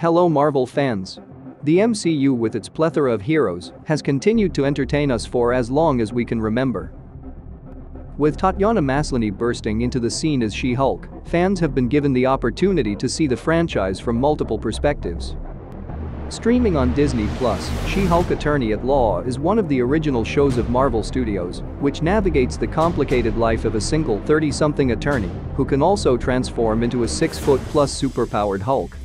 Hello Marvel fans. The MCU with its plethora of heroes has continued to entertain us for as long as we can remember. With Tatiana Maslany bursting into the scene as She-Hulk, fans have been given the opportunity to see the franchise from multiple perspectives. Streaming on Disney Plus, She-Hulk Attorney at Law is one of the original shows of Marvel Studios, which navigates the complicated life of a single 30-something attorney who can also transform into a 6-foot-plus superpowered Hulk.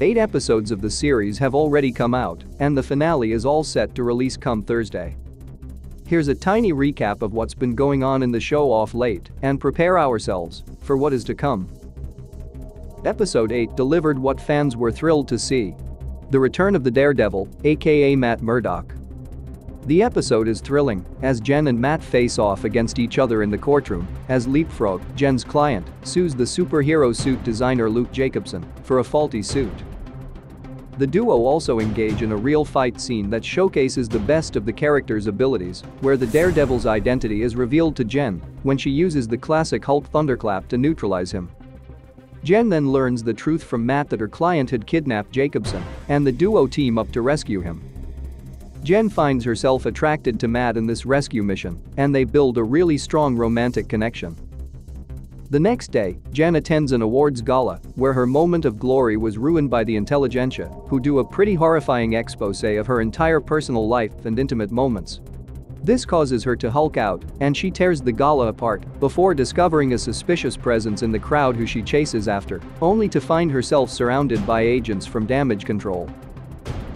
Eight episodes of the series have already come out, and the finale is all set to release come Thursday. Here's a tiny recap of what's been going on in the show off late and prepare ourselves for what is to come. Episode 8 delivered what fans were thrilled to see the return of the Daredevil, aka Matt Murdock. The episode is thrilling, as Jen and Matt face off against each other in the courtroom, as Leapfrog, Jen's client, sues the superhero suit designer Luke Jacobson for a faulty suit. The duo also engage in a real fight scene that showcases the best of the character's abilities, where the Daredevil's identity is revealed to Jen when she uses the classic Hulk thunderclap to neutralize him. Jen then learns the truth from Matt that her client had kidnapped Jacobson, and the duo team up to rescue him. Jen finds herself attracted to Matt in this rescue mission, and they build a really strong romantic connection. The next day, Jen attends an awards gala where her moment of glory was ruined by the Intelligencia, who do a pretty horrifying expose of her entire personal life and intimate moments. This causes her to hulk out, and she tears the gala apart before discovering a suspicious presence in the crowd who she chases after, only to find herself surrounded by agents from damage control.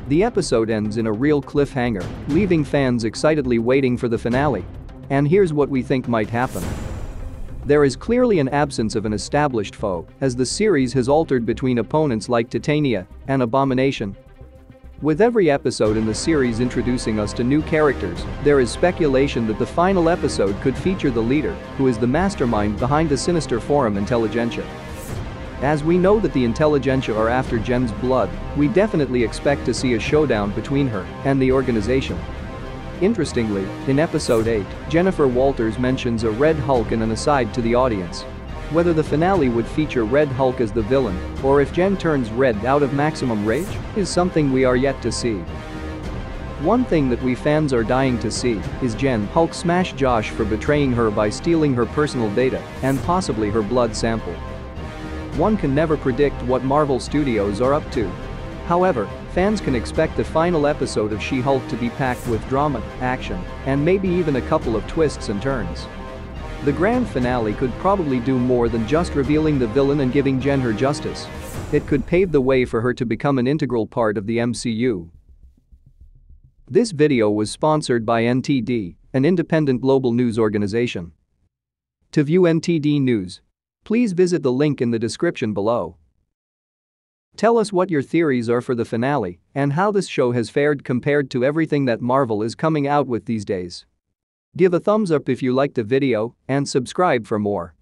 The episode ends in a real cliffhanger, leaving fans excitedly waiting for the finale. And here's what we think might happen. There is clearly an absence of an established foe, as the series has altered between opponents like Titania and Abomination, with every episode in the series introducing us to new characters, there is speculation that the final episode could feature the leader, who is the mastermind behind the sinister Forum Intelligencia. As we know that the Intelligencia are after Jen's blood, we definitely expect to see a showdown between her and the organization. Interestingly, in episode 8, Jennifer Walters mentions a Red Hulk in an aside to the audience, whether the finale would feature Red Hulk as the villain or if Jen turns red out of maximum rage is something we are yet to see. One thing that we fans are dying to see is Jen Hulk smash Josh for betraying her by stealing her personal data and possibly her blood sample. One can never predict what Marvel Studios are up to. However, fans can expect the final episode of She-Hulk to be packed with drama, action, and maybe even a couple of twists and turns. The grand finale could probably do more than just revealing the villain and giving Jen her justice. It could pave the way for her to become an integral part of the MCU. This video was sponsored by NTD, an independent global news organization. To view NTD News, please visit the link in the description below. Tell us what your theories are for the finale and how this show has fared compared to everything that Marvel is coming out with these days. Give a thumbs up if you liked the video and subscribe for more.